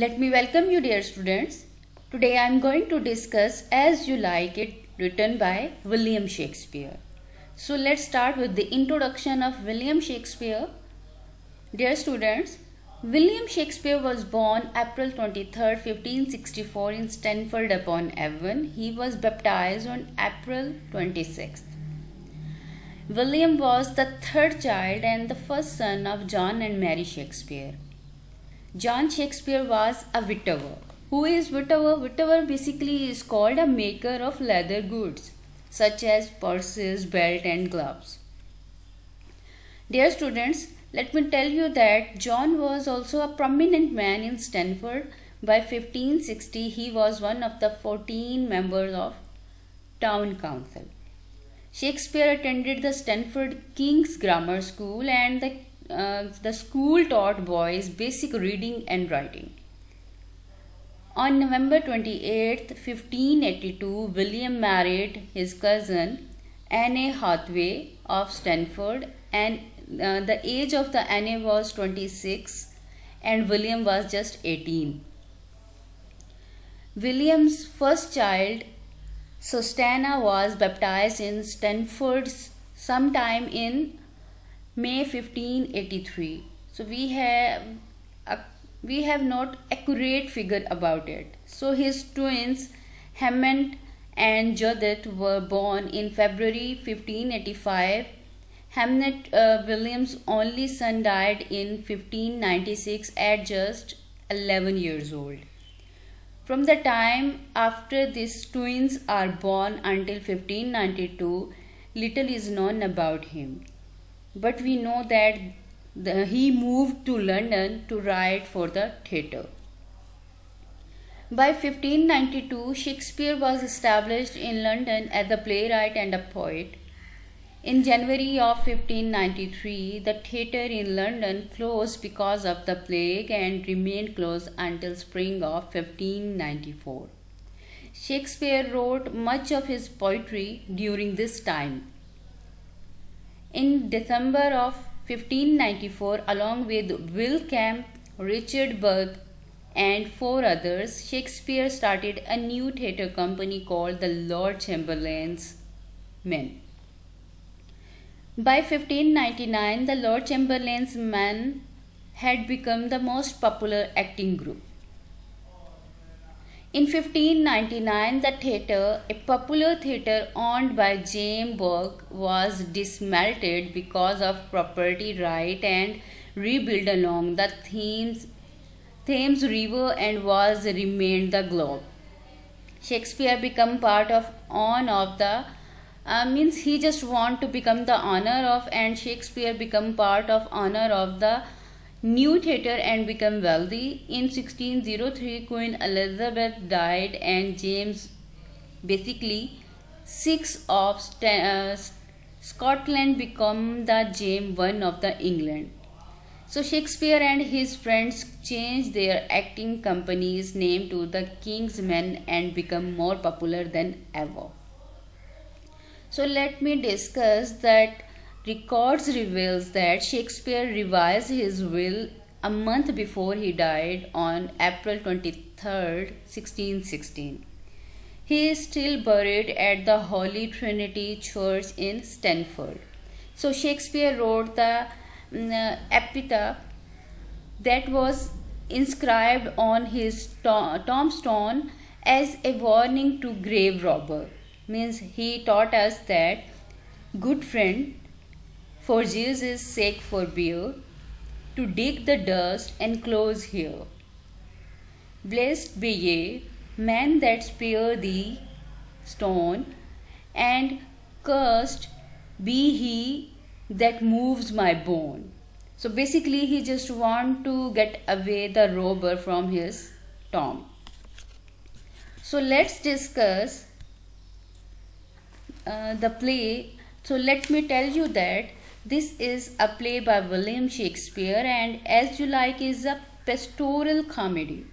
Let me welcome you dear students. Today I am going to discuss As You Like It written by William Shakespeare. So let's start with the introduction of William Shakespeare. Dear students, William Shakespeare was born April 23, 1564 in Stamford upon Avon. He was baptized on April 26th. William was the third child and the first son of John and Mary Shakespeare. John Shakespeare was a widower. Who is widower? Widower basically is called a maker of leather goods such as purses, belt and gloves. Dear students, let me tell you that John was also a prominent man in Stamford. By 1560, he was one of the 14 members of town council. Shakespeare attended the Stamford King's Grammar School and the uh, the school taught boys basic reading and writing. On November 28, 1582, William married his cousin Anne Hathaway of Stanford and uh, the age of the Anne was 26 and William was just 18. William's first child, Susanna, was baptized in Stamford sometime in May 1583. So we have a, we have not accurate figure about it. So his twins Hamnet and Judith were born in February 1585. Hamnet uh, William's only son died in 1596 at just 11 years old. From the time after these twins are born until 1592, little is known about him but we know that the, he moved to London to write for the theatre. By 1592, Shakespeare was established in London as a playwright and a poet. In January of 1593, the theatre in London closed because of the plague and remained closed until spring of 1594. Shakespeare wrote much of his poetry during this time. In December of 1594, along with Will Kemp, Richard Burbage, and four others, Shakespeare started a new theatre company called the Lord Chamberlain's Men. By 1599, the Lord Chamberlain's Men had become the most popular acting group. In 1599, the theatre, a popular theatre owned by James Burbage, was dismantled because of property right and rebuilt along the Thames, Thames River and was renamed the Globe. Shakespeare became part of on of the uh, means he just want to become the honor of and Shakespeare become part of honor of the new theatre and become wealthy. In 1603, Queen Elizabeth died and James, basically six of uh, Scotland, become the James I of the England. So Shakespeare and his friends changed their acting company's name to the King's Men and become more popular than ever. So let me discuss that Records reveals that Shakespeare revised his will a month before he died on April 23, 1616. He is still buried at the Holy Trinity Church in Stamford. So Shakespeare wrote the uh, epitaph that was inscribed on his to tombstone as a warning to grave robber. Means he taught us that good friend for Jesus' sake forbear to dig the dust and close here. Blessed be ye, man that spare the stone, and cursed be he that moves my bone. So basically, he just want to get away the robber from his tomb. So let's discuss uh, the play. So let me tell you that this is a play by William Shakespeare and As You Like is a pastoral comedy.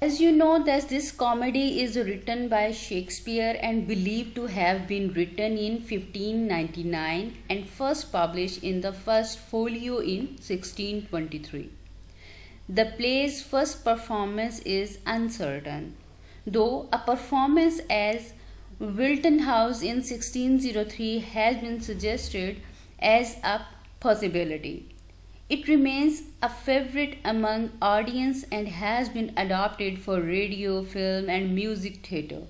As you know that this comedy is written by Shakespeare and believed to have been written in 1599 and first published in the first folio in 1623. The play's first performance is uncertain, though a performance as Wilton House in 1603 has been suggested as a possibility. It remains a favorite among audience and has been adapted for radio, film and music theatre.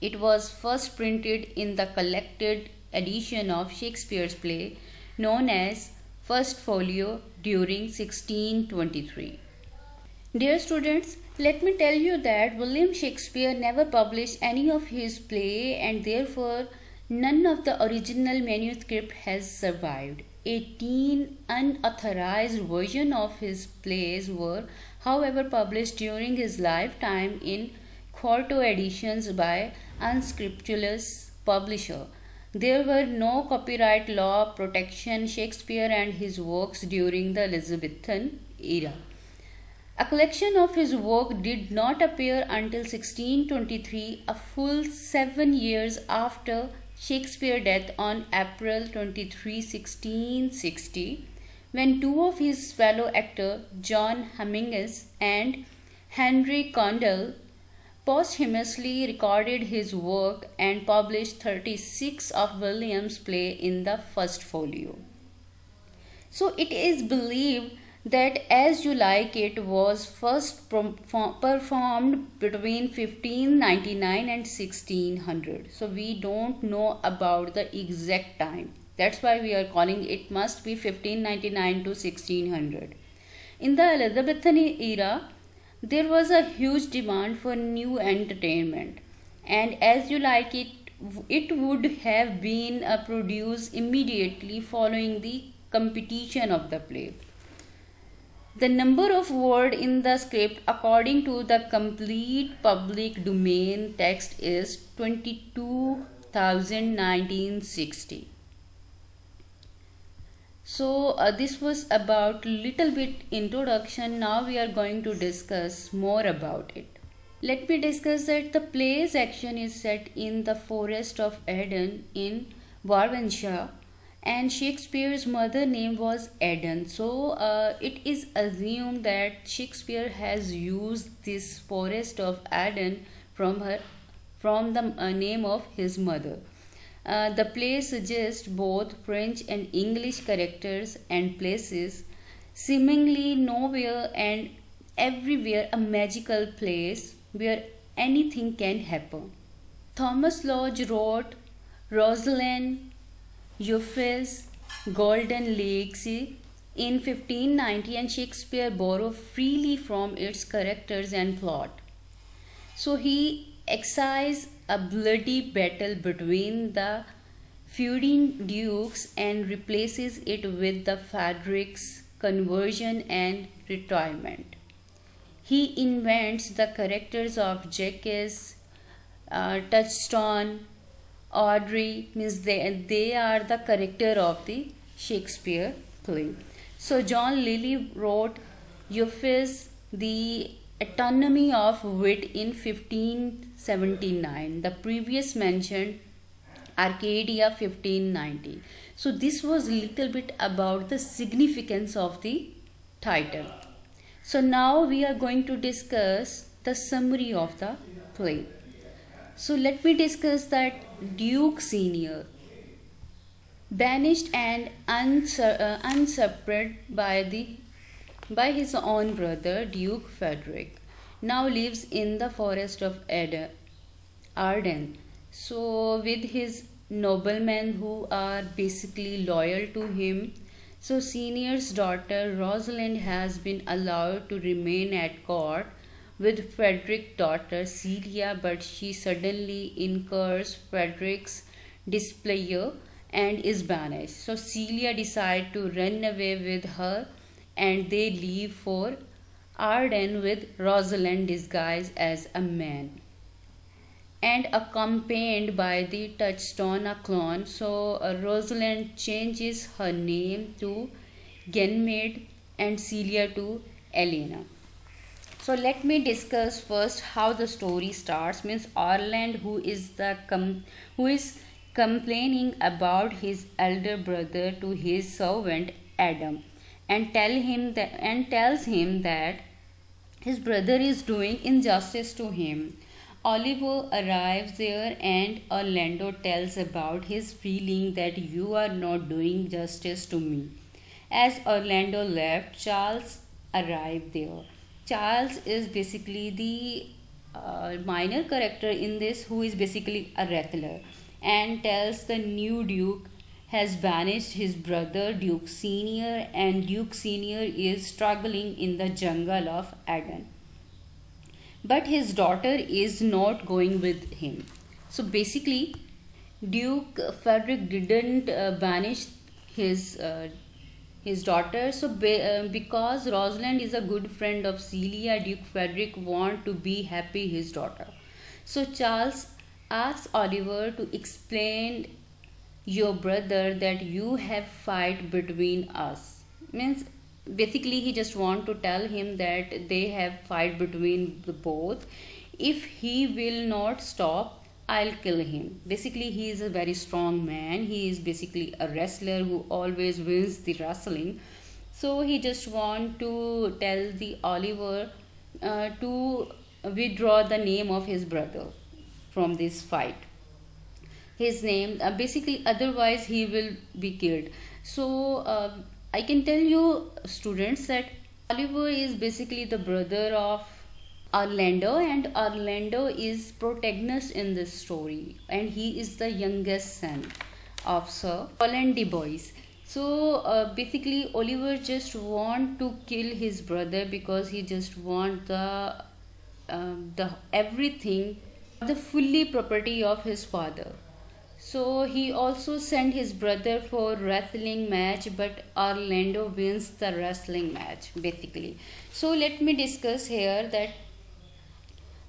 It was first printed in the collected edition of Shakespeare's play known as First Folio during 1623. Dear students, let me tell you that William Shakespeare never published any of his play and therefore none of the original manuscript has survived. 18 unauthorized versions of his plays were, however, published during his lifetime in quarto editions by unscrupulous publisher. There were no copyright law protection Shakespeare and his works during the Elizabethan era. A collection of his work did not appear until 1623, a full seven years after Shakespeare's death on April 23, 1660, when two of his fellow actors, John Hemmings and Henry Condell, posthumously recorded his work and published 36 of William's play in the first folio. So it is believed that As You Like It was first performed between 1599 and 1600. So we don't know about the exact time. That's why we are calling it must be 1599 to 1600. In the Elizabethan era, there was a huge demand for new entertainment and as you like it it would have been produced immediately following the competition of the play the number of word in the script according to the complete public domain text is 22,1960. So uh, this was about little bit introduction. Now we are going to discuss more about it. Let me discuss that the play's action is set in the forest of Eden in Warwickshire and Shakespeare's mother name was Eden. So uh, it is assumed that Shakespeare has used this forest of Eden from her from the uh, name of his mother. Uh, the play suggests both French and English characters and places, seemingly nowhere and everywhere a magical place where anything can happen. Thomas Lodge wrote Rosalind Euphues, Golden Lakes in 1590 and Shakespeare borrowed freely from its characters and plot. So he excised a bloody battle between the feuding dukes and replaces it with the Frederick's conversion and retirement. He invents the characters of Jacques, uh, Touchstone, Audrey means they, they are the character of the Shakespeare play. So John Lyly wrote Euphues, the Anatomy of Wit in 1579. The previous mentioned Arcadia 1590. So this was a little bit about the significance of the title. So now we are going to discuss the summary of the play. So let me discuss that Duke Senior, banished and uh, unsupported by the by his own brother Duke Frederick, now lives in the forest of Arden. So with his noblemen who are basically loyal to him. So Senior's daughter Rosalind has been allowed to remain at court with Frederick's daughter Celia, but she suddenly incurs Frederick's displeasure and is banished. So Celia decides to run away with her and they leave for Arden with Rosalind disguised as a man and accompanied by the Touchstone clone. So uh, Rosalind changes her name to Ganymede and Celia to Aliena so let me discuss first how the story starts means Orland who is the com- who is complaining about his elder brother to his servant Adam and tell him that and tells him that his brother is doing injustice to him. Oliver arrives there and Orlando tells about his feeling that you are not doing justice to me. As Orlando left, Charles arrived there. Charles is basically the uh, minor character in this who is basically a wrestler and tells the new duke has banished his brother Duke Senior and Duke Senior is struggling in the jungle of Aden. But his daughter is not going with him. So basically, Duke Frederick didn't uh, banish his uh, his daughter. So be, uh, because Rosalind is a good friend of Celia, Duke Frederick want to be happy his daughter. So Charles asks Oliver to explain your brother that you have fight between us means basically he just want to tell him that they have fight between the both if he will not stop i'll kill him. Basically he is a very strong man. He is basically a wrestler who always wins the wrestling. So he just want to tell the oliver uh, to withdraw the name of his brother from this fight. His name uh, basically otherwise he will be killed. So uh, i can tell you students that oliver is basically the brother of orlando and orlando is protagonist in this story and he is the youngest son of sir Orlando boys so uh, basically oliver just want to kill his brother because he just want the uh, the everything the fully property of his father so he also sent his brother for wrestling match but Orlando wins the wrestling match basically. So let me discuss here that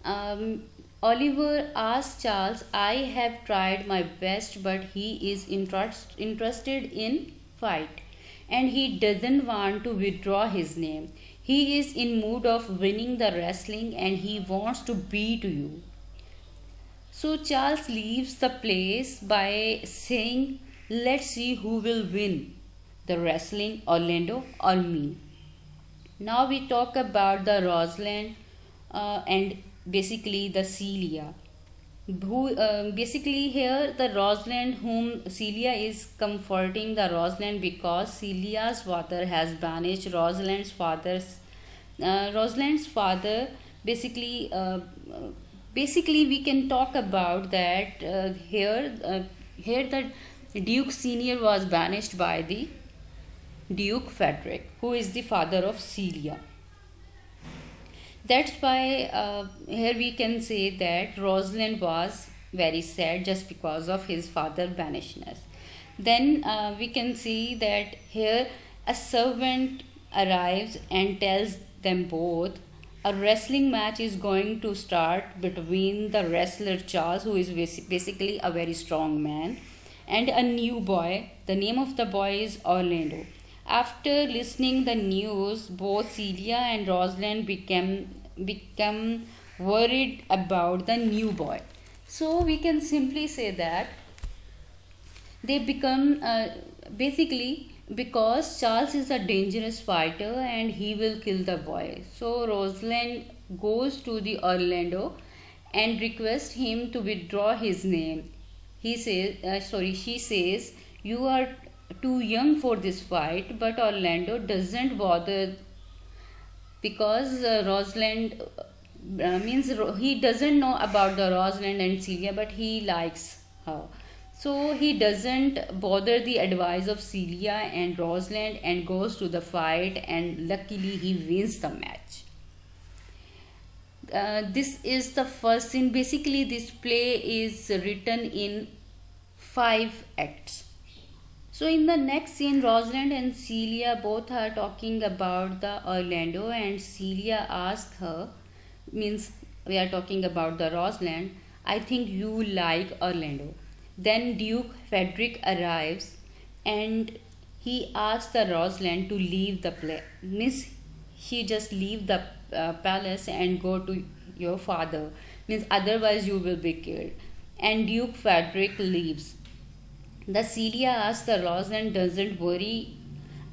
um, Oliver asks Charles, I have tried my best but he is interest, interested in fight and he doesn't want to withdraw his name. He is in mood of winning the wrestling and he wants to beat you. So Charles leaves the place by saying, Let's see who will win the wrestling, Orlando or me. Now we talk about the Rosalind uh, and basically the Celia. Who uh, basically here the Rosalind whom Celia is comforting the Rosalind because Celia's father has banished Rosalind's father's uh, Rosalind's father basically uh, basically we can talk about that uh, here uh, here the duke senior was banished by the duke frederick who is the father of celia that's why uh, here we can say that rosalind was very sad just because of his father banishedness then uh, we can see that here a servant arrives and tells them both a wrestling match is going to start between the wrestler Charles, who is basically a very strong man, and a new boy. The name of the boy is Orlando. After listening the news, both Celia and Rosalind became become worried about the new boy. So we can simply say that they become uh, basically because Charles is a dangerous fighter and he will kill the boy. So Rosalind goes to the Orlando and requests him to withdraw his name. He says, uh, sorry, she says, you are too young for this fight, but Orlando doesn't bother because uh, Rosalind uh, means he doesn't know about the Rosalind and Celia, but he likes her. So he doesn't bother the advice of Celia and Rosalind and goes to the fight and luckily he wins the match. Uh, this is the first scene. Basically this play is written in five acts. So in the next scene, Rosalind and Celia both are talking about the Orlando and Celia asks her, means we are talking about the Rosalind, I think you like Orlando. Then Duke Frederick arrives and he asks the Rosalind to leave the place. Miss, she just leave the uh, palace and go to your father. Means otherwise you will be killed. And Duke Frederick leaves. The Celia asks the Rosalind doesn't worry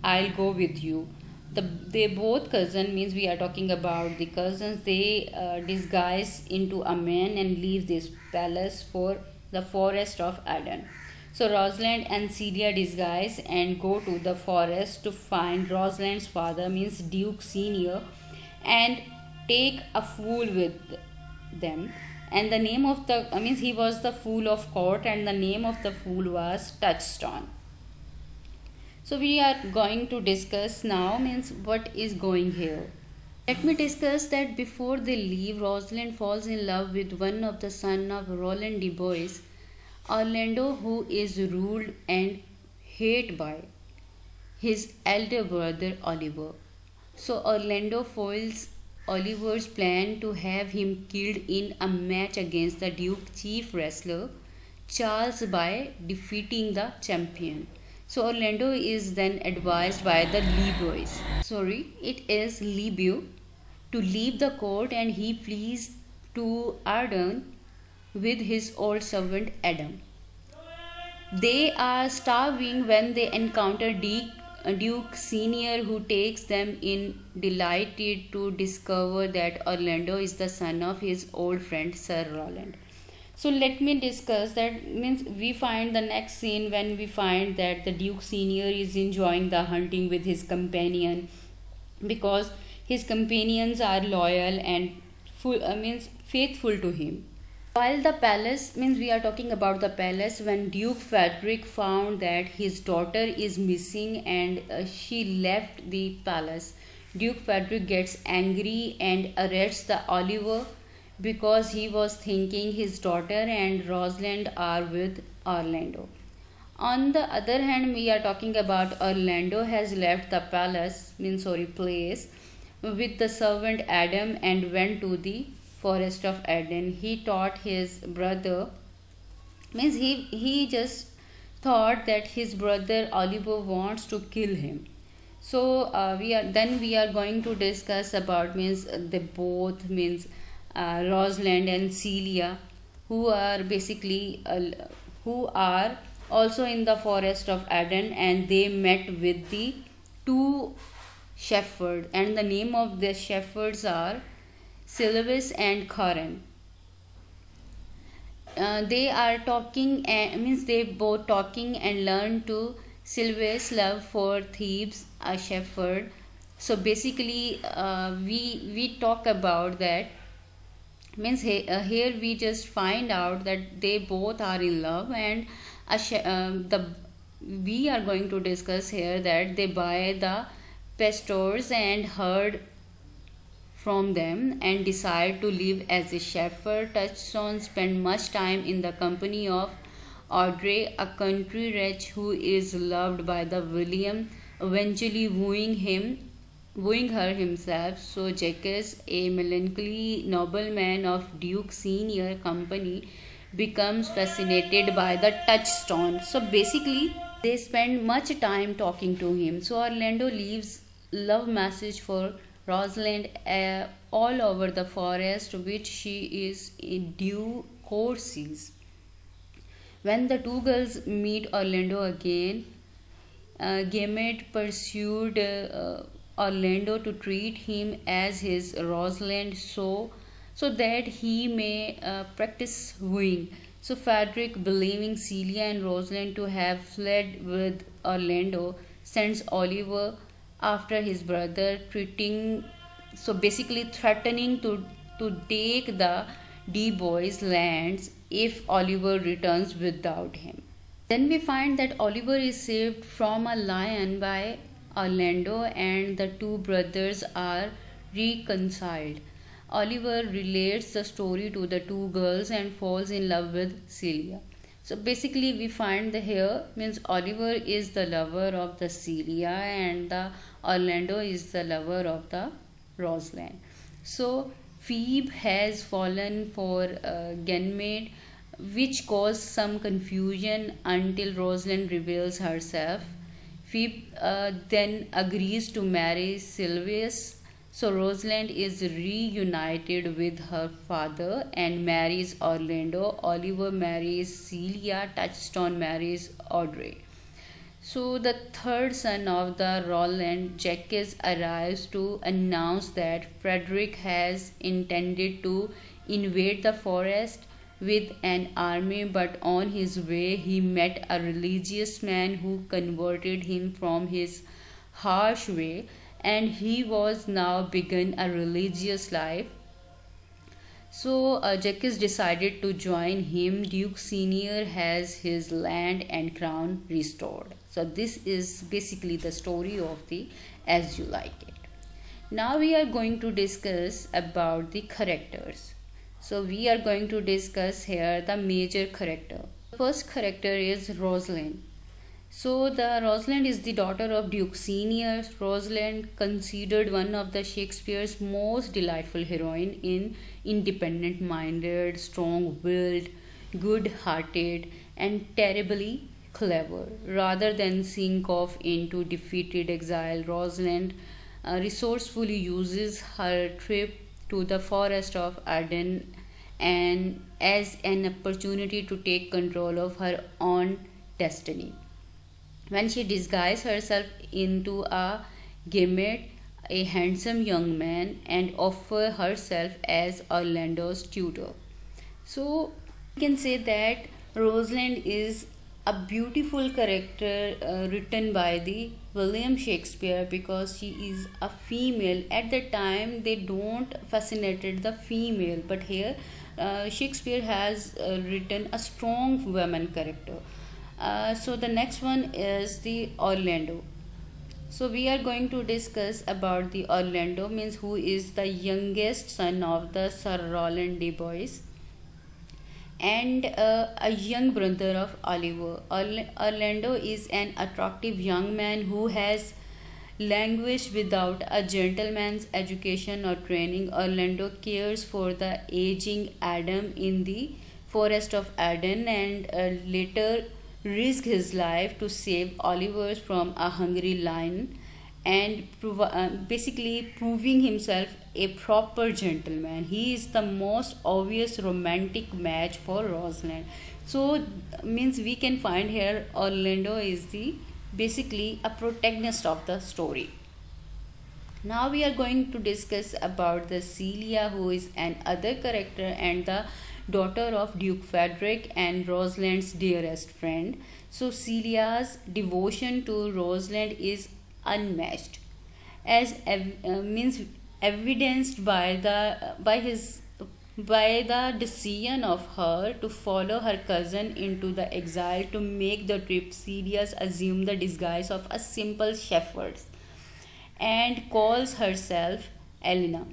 I'll go with you. The, they both cousin means we are talking about the cousins they uh, disguise into a man and leave this palace for the forest of Eden. So Rosalind and Celia disguise and go to the forest to find Rosalind's father means Duke Senior and take a fool with them and the name of the I means he was the fool of court and the name of the fool was Touchstone. So we are going to discuss now means what is going here. Let me discuss that before they leave, Rosalind falls in love with one of the son of Roland de Bois Orlando, who is ruled and hated by his elder brother Oliver. So Orlando foils Oliver's plan to have him killed in a match against the Duke chief wrestler Charles by defeating the champion. So Orlando is then advised by the Boys. Sorry, it is Le Beau to leave the court and he flees to Arden with his old servant Adam. They are starving when they encounter Duke Sr., who takes them in, delighted to discover that Orlando is the son of his old friend Sir Roland. So let me discuss that means we find the next scene when we find that the Duke Senior is enjoying the hunting with his companion because his companions are loyal and full uh, means faithful to him while the palace means we are talking about the palace when Duke Frederick found that his daughter is missing and uh, she left the palace, Duke Frederick gets angry and arrests the Oliver because he was thinking his daughter and Rosalind are with Orlando. On the other hand, we are talking about Orlando has left the palace, means sorry, place with the servant Adam and went to the forest of Eden. He taught his brother, means he, he just thought that his brother Oliver wants to kill him. So uh, we are then we are going to discuss about means they both means uh, Rosalind and Celia who are basically uh, who are also in the forest of Eden and they met with the two shepherds and the name of the shepherds are Sylvius and Corin. Uh, they are talking and means they both talking and learn to Sylvius' love for Thebes, a shepherd. So basically, uh, we we talk about that. Means he, uh, here we just find out that they both are in love and um, the we are going to discuss here that they buy the pastors and herd from them and decided to live as a shepherd. Touchstone spent much time in the company of Audrey, a country wretch who is loved by the William, eventually wooing him, wooing her himself. So Jacques, a melancholy nobleman of Duke Senior Company, becomes fascinated by the touchstone. So basically, they spend much time talking to him. So Orlando leaves love message for Rosalind uh, all over the forest which she is in due courses. When the two girls meet Orlando again, uh, pursued uh, Orlando to treat him as his Rosalind so so that he may uh, practice wooing. So Frederick, believing Celia and Rosalind to have fled with Orlando, sends Oliver after his brother treating so basically threatening to to take the de Boys lands if Oliver returns without him. Then we find that Oliver is saved from a lion by Orlando and the two brothers are reconciled. Oliver relates the story to the two girls and falls in love with Celia. So basically we find the here means Oliver is the lover of the Celia and the Orlando is the lover of the Rosalind. So Phoebe has fallen for uh, Ganymede which caused some confusion until Rosalind reveals herself. Phoebe uh, then agrees to marry Sylvius so Rosalind is reunited with her father and marries Orlando. Oliver marries Celia. Touchstone marries Audrey. So the third son of the Roland, Jacques, arrives to announce that Frederick has intended to invade the forest with an army, but on his way he met a religious man who converted him from his harsh way, and he was now begun a religious life. So uh, Jacques decided to join him. Duke Senior has his land and crown restored. So this is basically the story of the As You Like It. Now we are going to discuss about the characters. So we are going to discuss here the major character. The first character is Rosalind. So the Rosalind is the daughter of Duke Senior. Rosalind considered one of the Shakespeare's most delightful heroine in independent-minded, strong-willed, good-hearted, and terribly clever. Rather than sink off into defeated exile, Rosalind uh, resourcefully uses her trip to the forest of Arden and as an opportunity to take control of her own destiny. When she disguises herself into a gimlet, a handsome young man, and offer herself as Orlando's tutor. So you can say that Rosalind is a beautiful character uh, written by the William Shakespeare because she is a female. At the time, they don't fascinated the female, but here uh, Shakespeare has uh, written a strong woman character. Uh, so the next one is the Orlando. So we are going to discuss about the Orlando means who is the youngest son of the Sir Roland de Boys and uh, a young brother of Oliver. Orlando is an attractive young man who has languished without a gentleman's education or training. Orlando cares for the aging Adam in the forest of Arden and uh, later risk his life to save Oliver from a hungry lion and prov- uh, basically proving himself a proper gentleman. He is the most obvious romantic match for Rosalind. So means we can find here Orlando is the basically a protagonist of the story. Now we are going to discuss about the Celia who is an other character and the daughter of Duke Frederick and Rosalind's dearest friend. So Celia's devotion to Rosalind is unmatched as ev uh, means evidenced by the by his by the decision of her to follow her cousin into the exile to make the trip serious assume the disguise of a simple shepherd and calls herself Aliena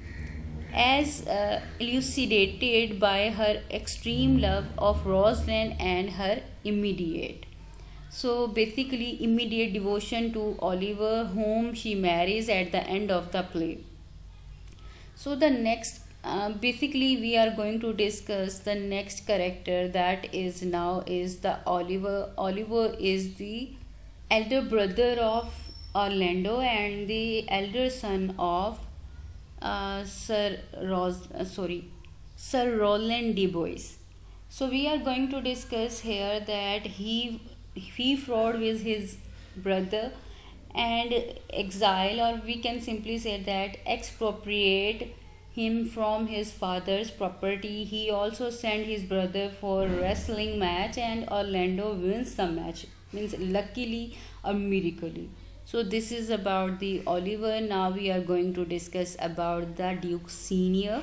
as uh, elucidated by her extreme love of Rosalind and her immediate so basically, immediate devotion to Oliver, whom she marries at the end of the play. So the next, uh, basically, we are going to discuss the next character that is now is the Oliver. Oliver is the elder brother of Orlando and the elder son of uh, Sir Ros. Uh, sorry, Sir Roland de Boys. So we are going to discuss here that he he fraud with his brother and exile or we can simply say that expropriate him from his father's property he also sent his brother for wrestling match and orlando wins the match means luckily or miraculously so this is about the oliver. Now we are going to discuss about the duke senior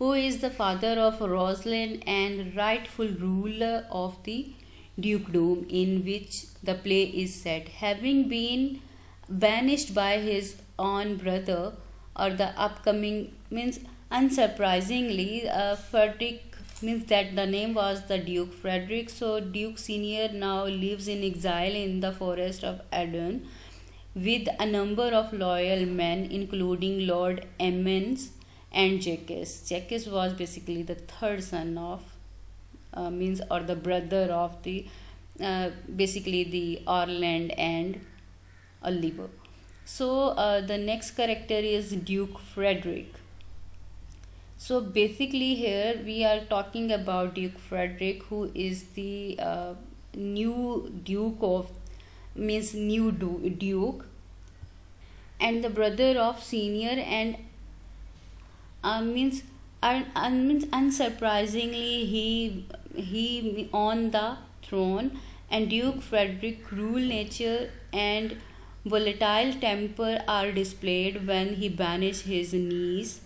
who is the father of rosalind and rightful ruler of the dukedom in which the play is set, having been banished by his own brother or the upcoming means unsurprisingly uh, Frederick means that the name was the Duke Frederick. So Duke Senior now lives in exile in the forest of Arden with a number of loyal men including Lord Amiens and Jacques. Jacques was basically the third son of uh, means or the brother of the uh, basically the Orland and Oliver. So uh, the next character is Duke Frederick. So basically here we are talking about Duke Frederick who is the uh, new Duke of means new duke and the brother of senior and uh, means uh, means unsurprisingly he he on the throne and duke frederick cruel nature and volatile temper are displayed when he banished his niece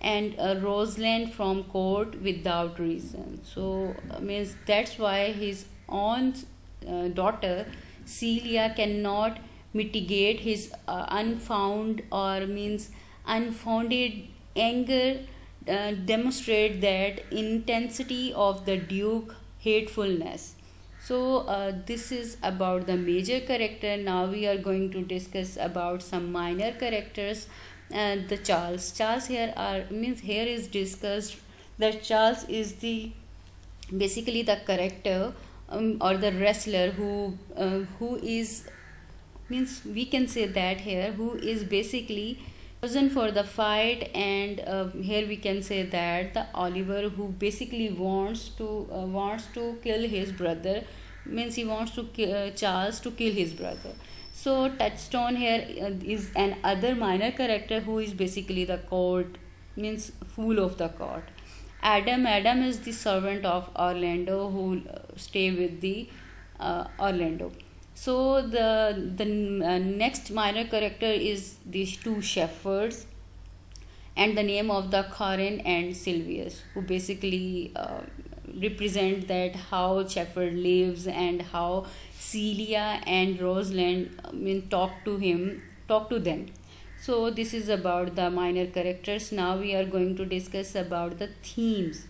and uh, Rosalind from court without reason. So uh, means that's why his own uh, daughter Celia cannot mitigate his uh, unfound or means unfounded anger uh, demonstrate that intensity of the duke hatefulness. So uh, this is about the major character. Now we are going to discuss about some minor characters. And the charles. Charles here are means here is discussed that charles is the basically the character um, or the wrestler who uh, who is means we can say that here who is basically chosen for the fight and uh, here we can say that the oliver who basically wants to uh, wants to kill his brother means he wants to kill, uh, charles to kill his brother. So touchstone here is uh, an other minor character who is basically the court means fool of the court adam adam is the servant of orlando who uh, stay with the uh, orlando. So the the uh, next minor character is these two shepherds and the name of the Corin and Sylvius who basically uh, represent that how shepherd lives and how Celia and Rosalind I mean talk to him talk to them so this is about the minor characters. Now we are going to discuss about the themes.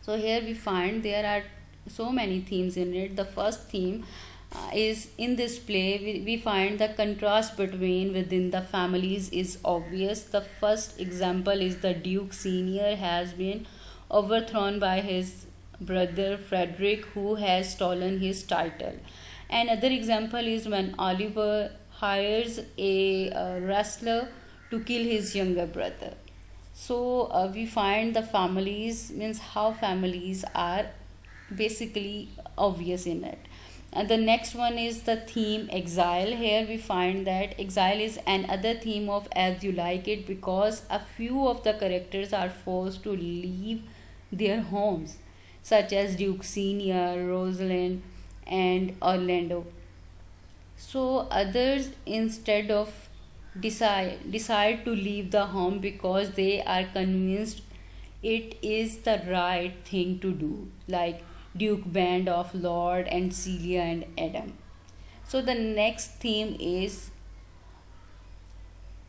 So here we find there are so many themes in it. The first theme uh, is in this play we, we find the contrast between within the families is obvious. The first example is the duke senior has been overthrown by his brother frederick who has stolen his title. Another example is when oliver hires a, a wrestler to kill his younger brother. So uh, we find the families means how families are basically obvious in it. And the next one is the theme exile. Here we find that exile is another theme of as you like it because a few of the characters are forced to leave their homes such as duke senior rosalind and orlando so others instead of decide decide to leave the home because they are convinced it is the right thing to do like Duke band of Lord and Celia and Adam. So the next theme is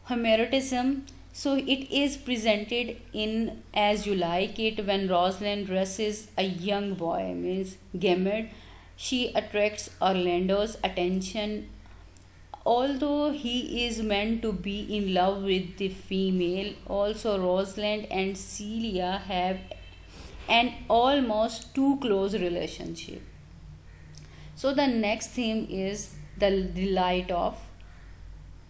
Homoeroticism. So it is presented in As You Like It when Rosalind dresses a young boy, means Gamard. She attracts Orlando's attention. Although he is meant to be in love with the female, also Rosalind and Celia have an almost too close relationship. So the next theme is the delight of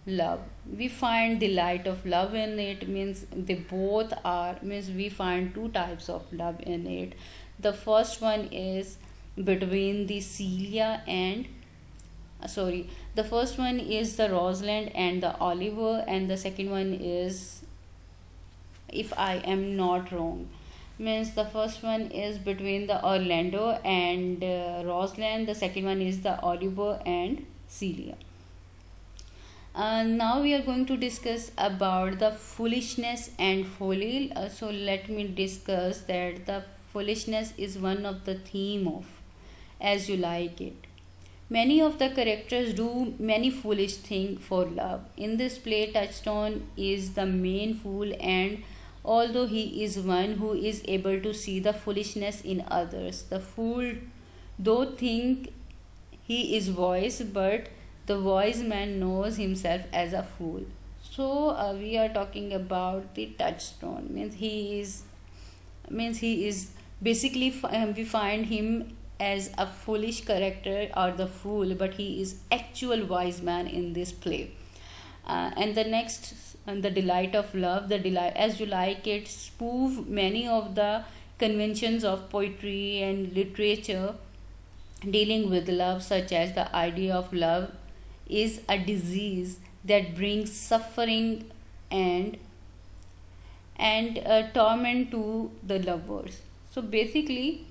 love. We find the light of love in it means they both are means we find two types of love in it. The first one is between the celia and uh, sorry the first one is the rosalind and the oliver and the second one is if i am not wrong. Means the first one is between the Orlando and uh, Rosalind the second one is the Oliver and Celia. Uh, now we are going to discuss about the foolishness and folly. Uh, so let me discuss that the foolishness is one of the theme of as you like it many of the characters do many foolish things for love in this play touchstone is the main fool and although he is one who is able to see the foolishness in others. The fool, though think he is wise, but the wise man knows himself as a fool. So uh, we are talking about the touchstone. Means he is, means he is basically we find him as a foolish character or the fool, but he is actual wise man in this play. Uh, and the next and the delight of love the delight as you like it spoof many of the conventions of poetry and literature dealing with love, such as the idea of love is a disease that brings suffering and and uh, torment to the lovers. So basically,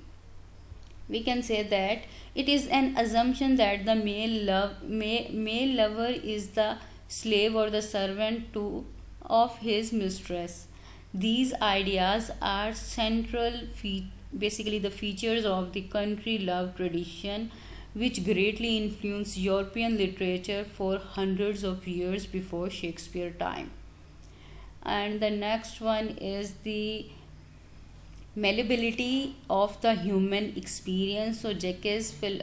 we can say that it is an assumption that the male love male, male lover is the slave or the servant to of his mistress. These ideas are central basically the features of the courtly love tradition which greatly influenced European literature for hundreds of years before Shakespeare time. And the next one is the malleability of the human experience. So Jacques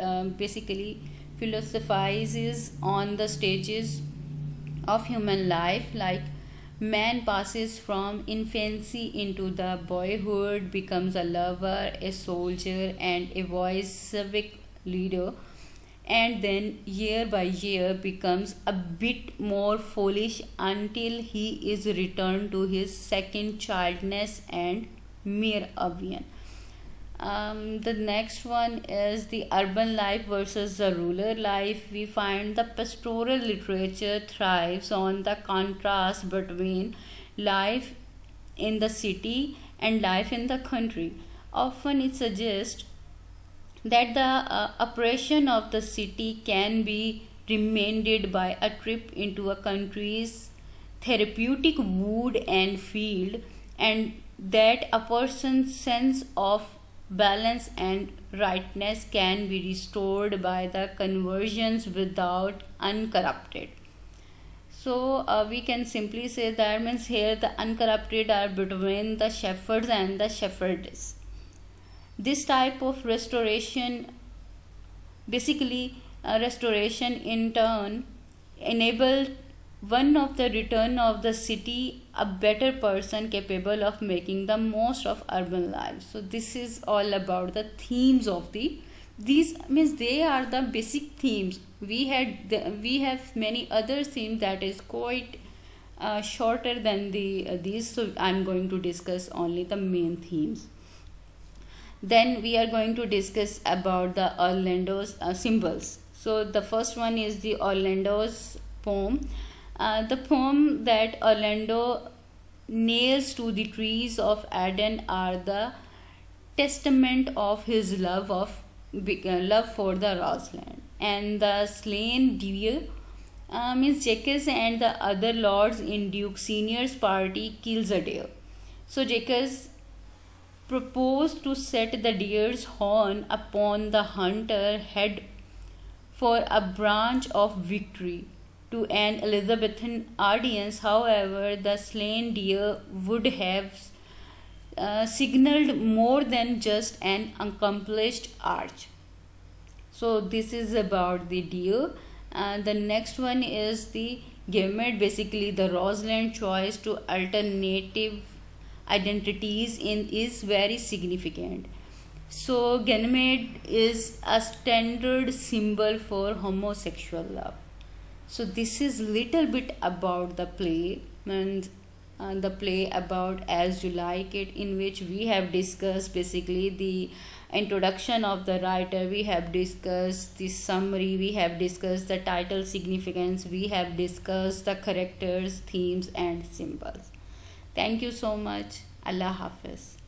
uh, basically philosophizes on the stages of human life like Man passes from infancy into the boyhood, becomes a lover, a soldier, and a voice civic leader, and then year by year becomes a bit more foolish until he is returned to his second childness and mere avian. Um, the next one is the urban life versus the rural life. We find the pastoral literature thrives on the contrast between life in the city and life in the country. Often it suggests that the uh, oppression of the city can be remanded by a trip into a country's therapeutic wood and field and that a person's sense of balance and rightness can be restored by the conversions without uncorrupted. So uh, we can simply say that means here the uncorrupted are between the shepherds and the shepherdess. This type of restoration basically uh, restoration in turn enabled one of the return of the city a better person capable of making the most of urban life. So this is all about the themes of the these means they are the basic themes. We had the, we have many other themes that is quite uh, shorter than the uh, these. So i'm going to discuss only the main themes. Then we are going to discuss about the orlando's uh, symbols. So the first one is the orlando's poem uh, the poem that Orlando nails to the trees of Arden are the testament of his love of uh, love for the Rosalind and the slain deer uh, means Jacques and the other lords in Duke Senior's party kills a deer. So Jacques proposed to set the deer's horn upon the hunter head for a branch of victory to an Elizabethan audience. However, the slain deer would have uh, signaled more than just an accomplished arch. So this is about the deer. And the next one is the Ganymede, basically the Rosalind choice to alternative identities in is very significant. So Ganymede is a standard symbol for homosexual love so this is little bit about the play and uh, the play about as you like it in which we have discussed basically the introduction of the writer. We have discussed the summary. We have discussed the title significance. We have discussed the characters themes and symbols. Thank you so much. Allah hafiz